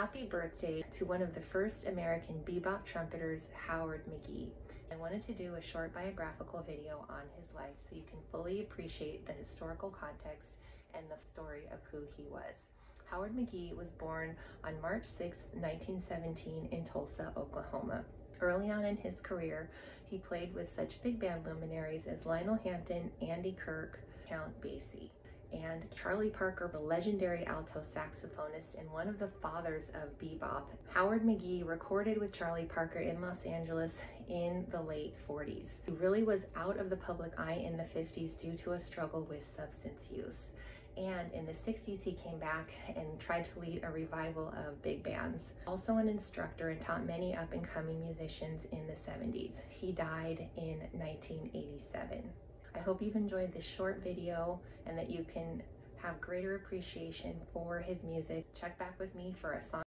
Happy birthday to one of the first American bebop trumpeters, Howard McGhee. I wanted to do a short biographical video on his life so you can fully appreciate the historical context and the story of who he was. Howard McGhee was born on March 6, 1917 in Tulsa, Oklahoma. Early on in his career, he played with such big band luminaries as Lionel Hampton, Andy Kirk, Count Basie and Charlie Parker, the legendary alto saxophonist and one of the fathers of bebop. Howard McGhee recorded with Charlie Parker in Los Angeles in the late 40s. He really was out of the public eye in the 50s due to a struggle with substance use. And in the 60s, he came back and tried to lead a revival of big bands. Also an instructor and taught many up and coming musicians in the 70s. He died in 1987. I hope you've enjoyed this short video and that you can have greater appreciation for his music. Check back with me for a song